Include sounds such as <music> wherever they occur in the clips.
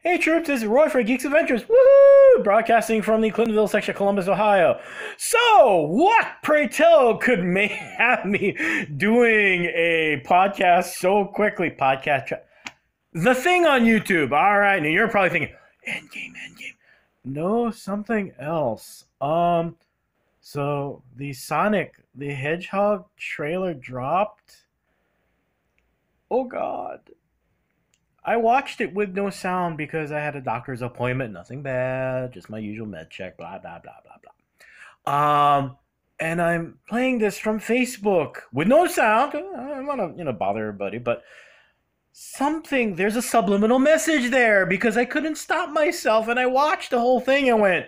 Hey troops, this is Roy for Geeks Adventures. Woohoo! Broadcasting from the Clintonville section of Columbus, Ohio. So, what, pray tell, could <laughs> make have me doing a podcast so quickly? Podcast. The thing on YouTube. All right, now you're probably thinking, Endgame, Endgame. No, something else. Um, so the Sonic the Hedgehog trailer dropped. Oh God. I watched it with no sound because I had a doctor's appointment. Nothing bad, just my usual med check. Blah blah blah blah blah. Um, and I'm playing this from Facebook with no sound. I don't want to, you know, bother everybody, but something there's a subliminal message there because I couldn't stop myself, and I watched the whole thing and went,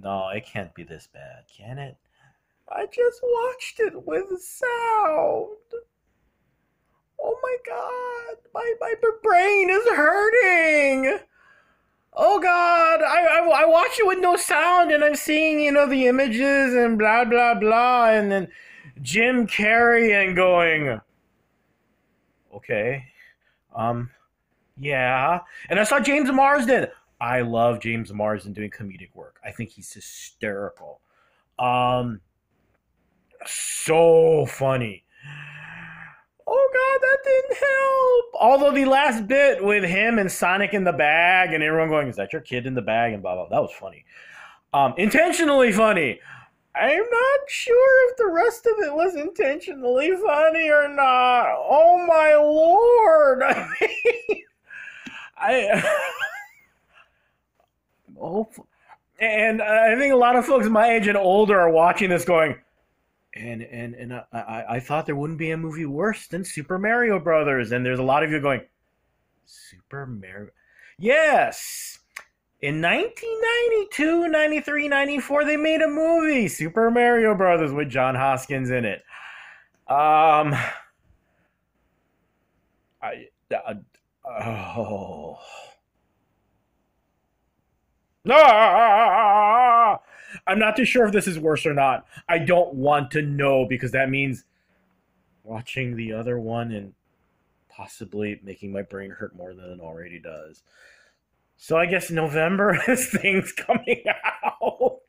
"No, it can't be this bad, can it?" I just watched it with sound. My my, brain is hurting. Oh god, I, I, I watched it with no sound and I'm seeing, you know, the images and blah, blah, blah. And then Jim Carrey and going, okay, um, yeah. And I saw James Marsden. I love James Marsden doing comedic work. I think he's hysterical. Um, so funny didn't help. Although the last bit with him and Sonic in the bag and everyone going, is that your kid in the bag? And blah, blah, that was funny. Um, intentionally funny. I'm not sure if the rest of it was intentionally funny or not. Oh my lord. <laughs> I mean, I. <laughs> and I think a lot of folks my age and older are watching this going, and and and I, I thought there wouldn't be a movie worse than Super Mario Brothers, and there's a lot of you going, Super Mario, yes. In 1992, 93, 94, they made a movie, Super Mario Brothers, with John Hoskins in it. Um, I, uh, oh, no. I'm not too sure if this is worse or not. I don't want to know because that means watching the other one and possibly making my brain hurt more than it already does. So I guess November <laughs> is things coming <laughs> out. <laughs>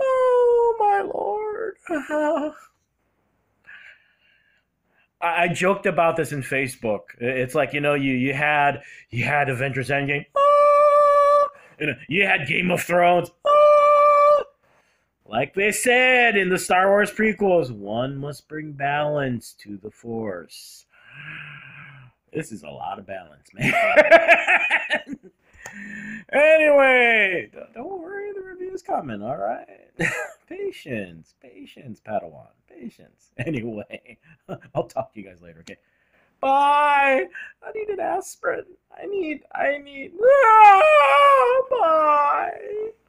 oh my lord. I joked about this in Facebook. It's like you know, you you had you had Avengers Endgame. You had Game of Thrones. Ah! Like they said in the Star Wars prequels, one must bring balance to the Force. This is a lot of balance, man. <laughs> anyway, don't worry, the review's coming, all right? <laughs> patience, patience, Padawan, patience. <laughs> Anyway, I'll talk to you guys later, okay? Bye. I need an aspirin. I need, I need, ah, <laughs> bye.